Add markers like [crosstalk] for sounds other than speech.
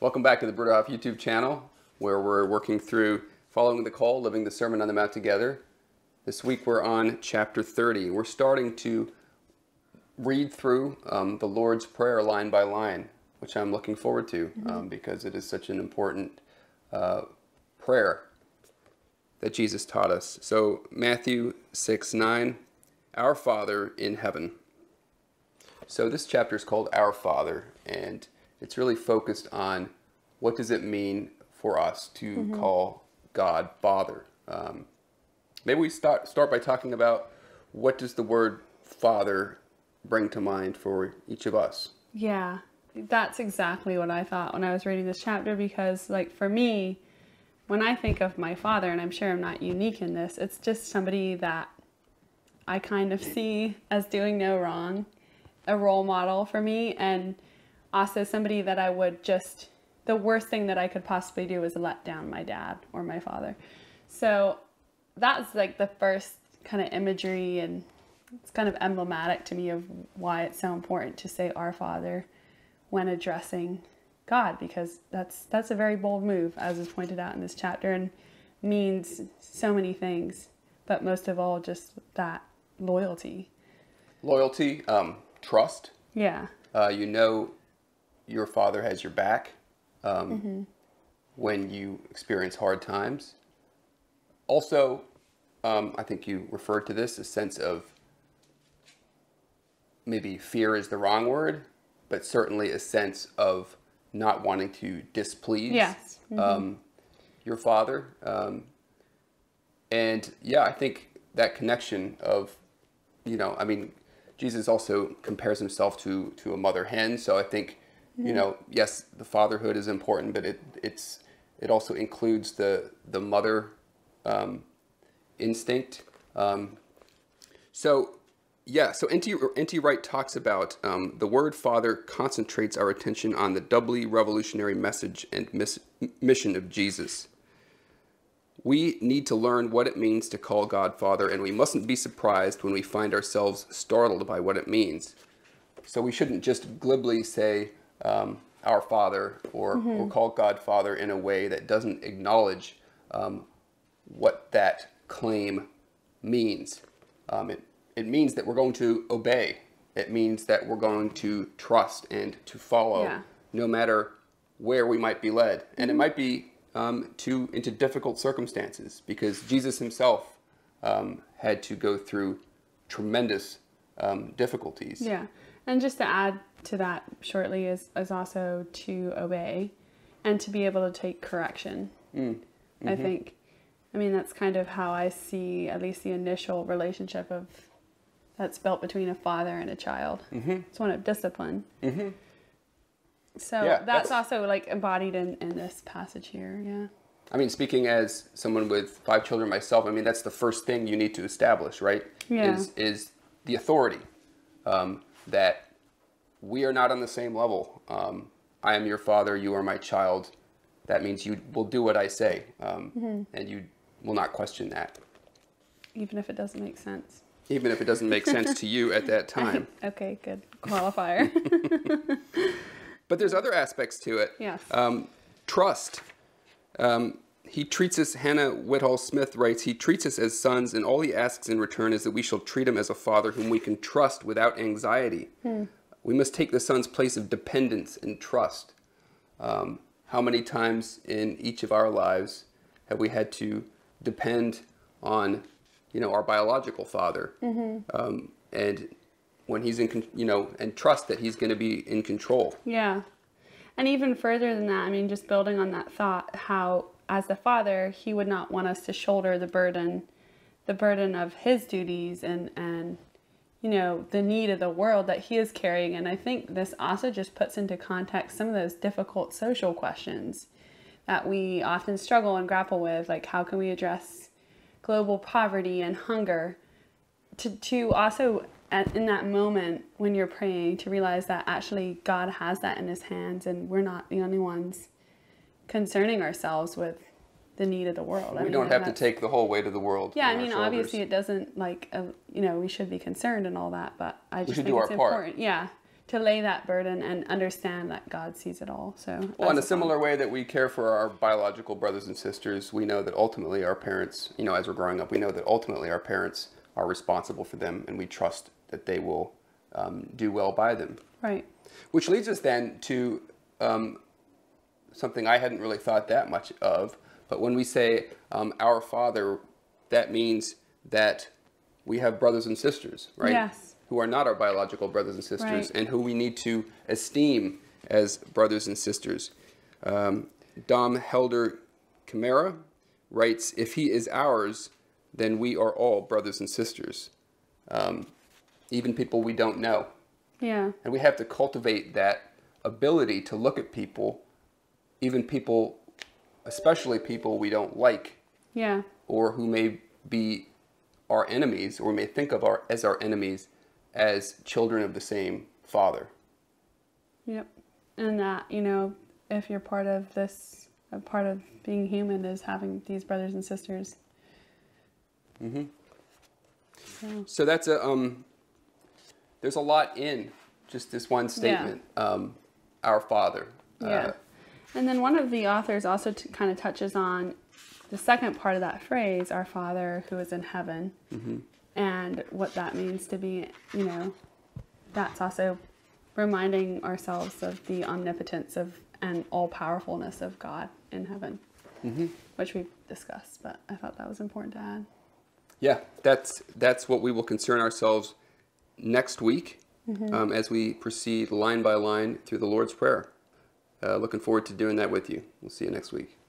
Welcome back to the Bruderhof YouTube channel, where we're working through following the call, living the Sermon on the Mount together. This week we're on chapter 30. We're starting to read through um, the Lord's Prayer line by line, which I'm looking forward to um, because it is such an important uh, prayer that Jesus taught us. So, Matthew 6 9, Our Father in heaven. So, this chapter is called Our Father, and it's really focused on what does it mean for us to call God Father. Um, maybe we start start by talking about what does the word Father bring to mind for each of us. Yeah, that's exactly what I thought when I was reading this chapter because, like, for me, when I think of my father, and I'm sure I'm not unique in this, it's just somebody that I kind of see as doing no wrong, a role model for me, and also somebody that I would just, the worst thing that I could possibly do is let down my dad or my father. So that's like the first kind of imagery, and it's kind of emblematic to me of why it's so important to say our father when addressing God because that's that's a very bold move as is pointed out in this chapter and means so many things but most of all just that loyalty Loyalty, um, trust. yeah Uh, you know your father has your back um, when you experience hard times. Also, um, I think you referred to this a sense of maybe fear is the wrong word, but certainly a sense of not wanting to displease Yes. um, your father. Um, and yeah, I think that connection of, you know, I mean, Jesus also compares himself to to a mother hen. So I think, you know, yes, the fatherhood is important, but it it's it also includes the the mother um, instinct. Um, so yeah, so N.T. N.T. Wright talks about um, the word father concentrates our attention on the doubly revolutionary message and miss- mission of Jesus. We need to learn what it means to call God Father, and we mustn't be surprised when we find ourselves startled by what it means. So we shouldn't just glibly say um, our Father or, or call God Father in a way that doesn't acknowledge um, what that claim means. Um, it, it means that we're going to obey. It means that we're going to trust and to follow, Yeah. no matter where we might be led. And it might be um, to into difficult circumstances because Jesus himself um, had to go through tremendous um, difficulties. yeah and just to add to that shortly is is also to obey and to be able to take correction i think i mean that's kind of how i see at least the initial relationship of that's built between a father and a child mm-hmm. it's one of discipline mm-hmm. so Yeah, that's, that's- also like embodied in, in this passage here yeah I mean, speaking as someone with five children myself, I mean that's the first thing you need to establish, right? Yeah. Is is the authority um, that we are not on the same level. Um, I am your father, you are my child. That means you will do what I say, um, Mm-hmm. and you will not question that, even if it doesn't make sense even if it doesn't make sense to you at that time. [laughs] okay good qualifier [laughs] But there's other aspects to it. yes Um, trust. Um, he treats us, Hannah Whitall Smith writes, he treats us as sons, and all he asks in return is that we shall treat him as a father whom we can trust without anxiety. We must take the son's place of dependence and trust. Um, how many times in each of our lives have we had to depend on, you know, our biological father, um, and when he's in, con- you know, and trust that he's going to be in control. Yeah. And even further than that, I mean, just building on that thought, how as the father, he would not want us to shoulder the burden, the burden of his duties and, and, you know, the need of the world that he is carrying. And I think this also just puts into context some of those difficult social questions that we often struggle and grapple with. Like, how can we address global poverty and hunger? to to also at, in that moment when you're praying to realize that actually God has that in his hands and we're not the only ones concerning ourselves with the need of the world. I We mean, don't have to take the whole weight of the world. Yeah, I mean, obviously it doesn't like uh, you know we should be concerned and all that, but I just think do it's our part. important. Yeah, to lay that burden and understand that God sees it all. So Well, in a similar way that we care for our biological brothers and sisters, we know that ultimately our parents, you know, as we're growing up, we know that ultimately our parents are responsible for them, and we trust that they will um, do well by them. Right. Which leads us then to um, something I hadn't really thought that much of. But when we say um, our Father, that means that we have brothers and sisters, right? Yes. Who are not our biological brothers and sisters, Right. and who we need to esteem as brothers and sisters. Um, Dom Helder Camara writes If he is ours, then we are all brothers and sisters, um, even people we don't know. Yeah. And we have to cultivate that ability to look at people, even people, especially people we don't like Yeah. or who may be our enemies or we may think of our, as our enemies as children of the same father. Yep. And that, you know, if you're part of this, a part of being human is having these brothers and sisters. Mm-hmm. So, So that's a, um, there's a lot in just this one statement, um, our father. yeah. Uh, and then one of the authors also t- kind of touches on the second part of that phrase, our Father who is in heaven, mm-hmm. and what that means to be, you know, that's also reminding ourselves of the omnipotence of and all powerfulness of God in heaven, mm-hmm. which we've discussed, but I thought that was important to add. Yeah, that's that's what we will concern ourselves next week mm-hmm. um, as we proceed line by line through the Lord's Prayer. Uh, looking forward to doing that with you. We'll see you next week.